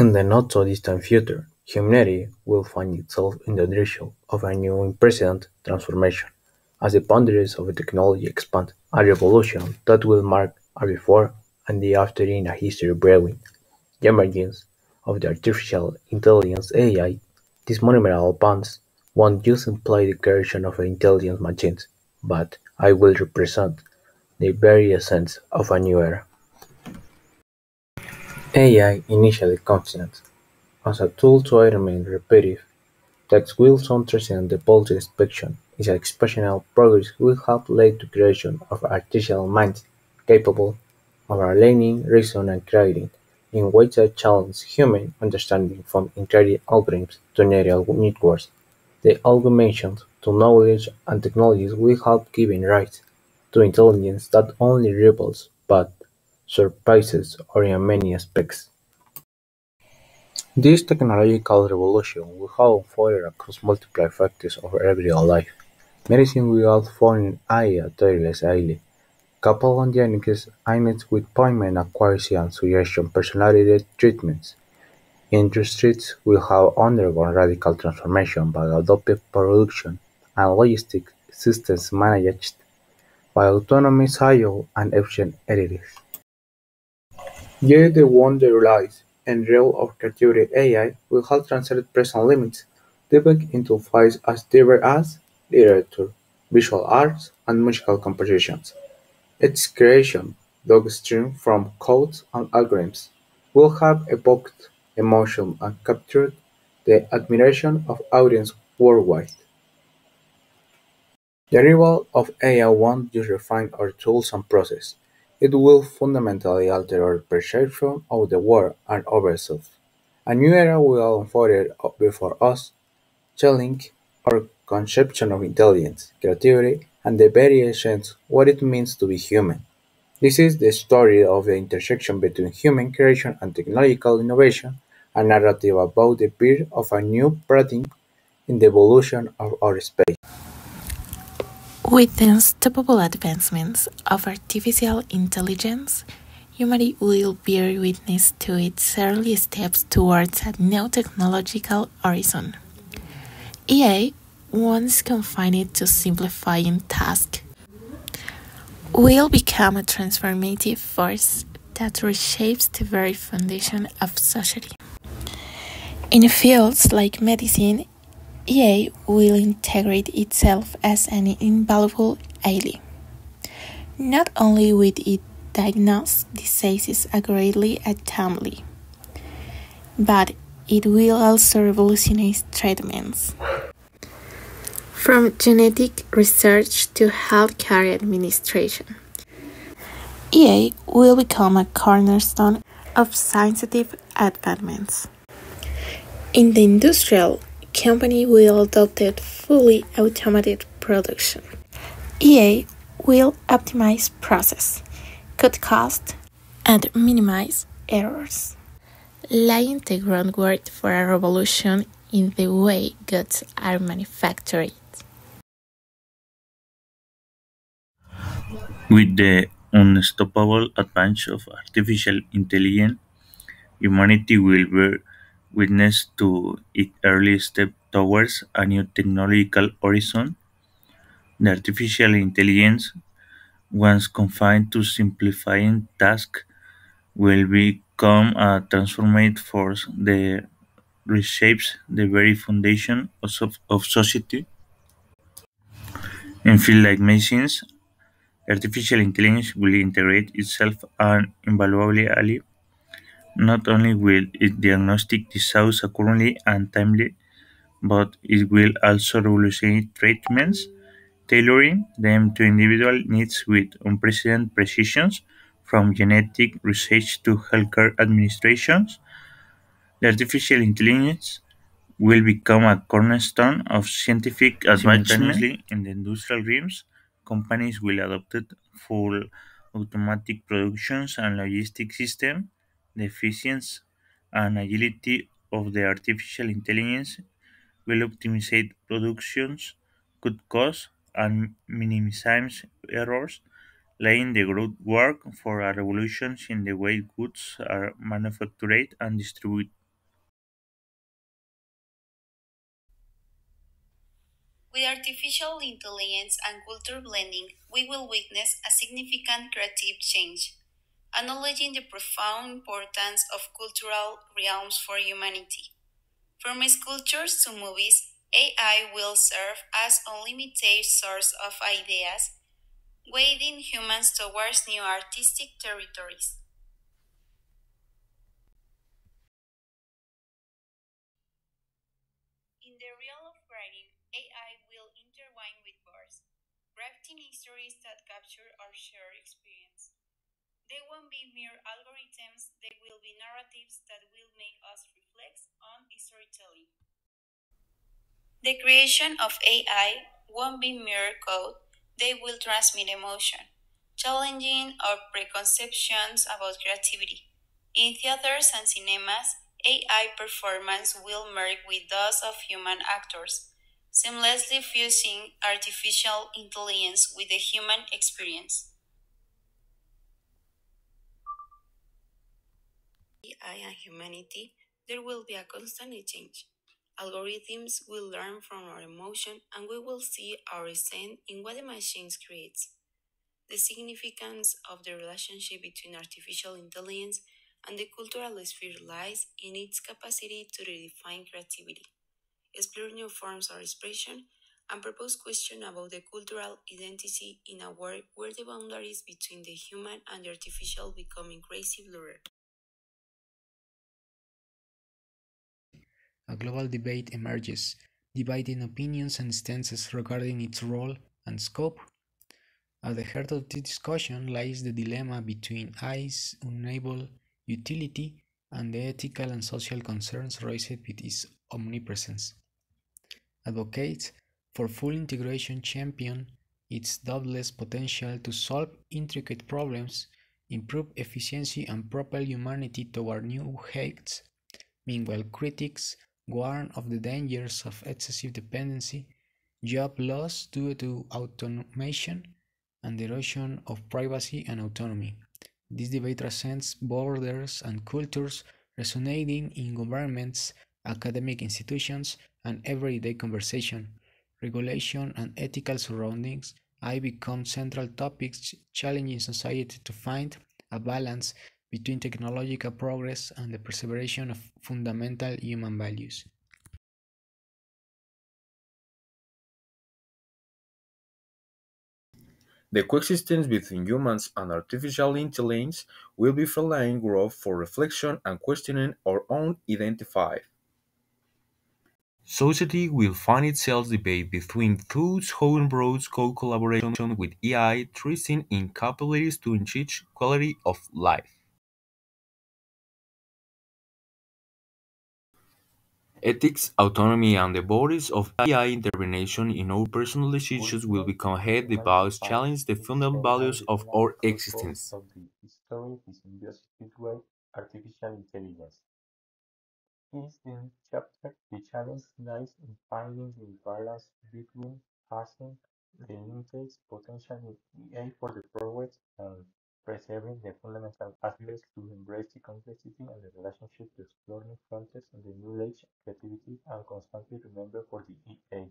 In the not-so-distant future, humanity will find itself in the threshold of a new unprecedented transformation, as the boundaries of technology expand, a revolution that will mark a before and the after in a history brewing. The emergence of the artificial intelligence (AI), this monumental advance, won't just imply the creation of intelligent machines, but it will represent the very essence of a new era. AI initially conceived as a tool to automate repetitive tasks will soon transcend the pulse inspection; its exponential progress will have led to creation of artificial minds capable of learning, reasoning and creating in ways that challenge human understanding from intelligent algorithms to neural networks. The augmentation to knowledge and technologies will have given rise to intelligence that only rivals but surpasses or in many aspects. This technological revolution will have unfolded across multiple facets of everyday life. Medicine will unfold AI tirelessly, capable diagnostics aimed with payment and suggestion personalized treatments. Industries will have undergone radical transformation by adopting production and logistic systems managed by autonomous, agile, and efficient entities. Yet the wonder lies the role of creativity AI will have transcended present limits, delving into fields as diverse as literature, visual arts, and musical compositions. Its creation, though from codes and algorithms, will have evoked emotion and captured the admiration of audiences worldwide. The arrival of AI won't just refine our tools and processes; it will fundamentally alter our perception of the world and ourselves. A new era will unfold before us, challenging our conception of intelligence, creativity, and the very essence what it means to be human. This is the story of the intersection between human creation and technological innovation, a narrative about the birth of a new paradigm in the evolution of our species. With the unstoppable advancements of artificial intelligence, humanity will bear witness to its early steps towards a new technological horizon. AI, once confined to simplifying tasks, will become a transformative force that reshapes the very foundation of society. In fields like medicine, AI will integrate itself as an invaluable ally. Not only will it diagnose diseases accurately and timely, but it will also revolutionize treatments. From genetic research to healthcare administration, AI will become a cornerstone of scientific advancements. In the industrial company will adopt fully automated production. EA will optimize process, cut costs, and minimize errors, laying the groundwork for a revolution in the way goods are manufactured. With the unstoppable advance of artificial intelligence, humanity will bear witness to its early step towards a new technological horizon. The artificial intelligence, once confined to simplifying tasks, will become a transformative force that reshapes the very foundation of, of society. In fields like medicine, artificial intelligence will integrate itself an invaluable ally. Not only will it diagnose diseases accurately and timely, but it will also revolutionize treatments, tailoring them to individual needs with unprecedented precision, from genetic research to healthcare administrations. The artificial intelligence will become a cornerstone of scientific advancement. In the industrial realms, companies will adopt full automatic productions and logistic systems the efficiency and agility of the artificial intelligence will optimize productions, cut costs, and minimize errors, laying the groundwork for a revolution in the way goods are manufactured and distributed. With artificial intelligence and culture blending, we will witness a significant creative change acknowledging the profound importance of cultural realms for humanity. From sculptures to movies, AI will serve as unlimited source of ideas, guiding humans towards new artistic territories. In the realm of writing, AI will intertwine with words, crafting histories that capture our shared experience. They won't be mere algorithms, they will be narratives that will make us reflect on storytelling. The creation of AI won't be mere code, they will transmit emotion, challenging our preconceptions about creativity. In theaters and cinemas, AI performance will merge with those of human actors, seamlessly fusing artificial intelligence with the human experience. AI and humanity, there will be a constant change. Algorithms will learn from our emotion and we will see our scent in what the machines creates. The significance of the relationship between artificial intelligence and the cultural sphere lies in its capacity to redefine creativity, explore new forms of expression, and propose questions about the cultural identity in a world where the boundaries between the human and the artificial become increasingly blurred. Global debate emerges, dividing opinions and stances regarding its role and scope. At the heart of this discussion lies the dilemma between AI's unable utility and the ethical and social concerns raised with its omnipresence. Advocates for full integration champion its doubtless potential to solve intricate problems, improve efficiency, and propel humanity toward new heights. Meanwhile, critics warn of the dangers of excessive dependency, job loss due to automation, and the erosion of privacy and autonomy. This debate transcends borders and cultures, resonating in governments, academic institutions, and everyday conversation. Regulation and ethical surroundings I become central topics challenging society to find a balance between technological progress and the preservation of fundamental human values. The coexistence between humans and artificial intelligence will be fueling growth for reflection and questioning our own identity. Society will find itself debate between those who embrace co-collaboration with AI, trusting in capabilities to enrich quality of life. Ethics, autonomy, and the boundaries of AI intervention in our personal decisions will become head debates challenge the fundamental values of our existence. the the artificial intelligence. In this chapter, the challenge lies in finding the balance between harnessing the limited potential of AI for the progress and preserving the fundamental aspects to embrace the complexity and the relationship to explore new frontiers and the new age creativity and constantly remember for the EA.